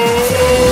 Oh,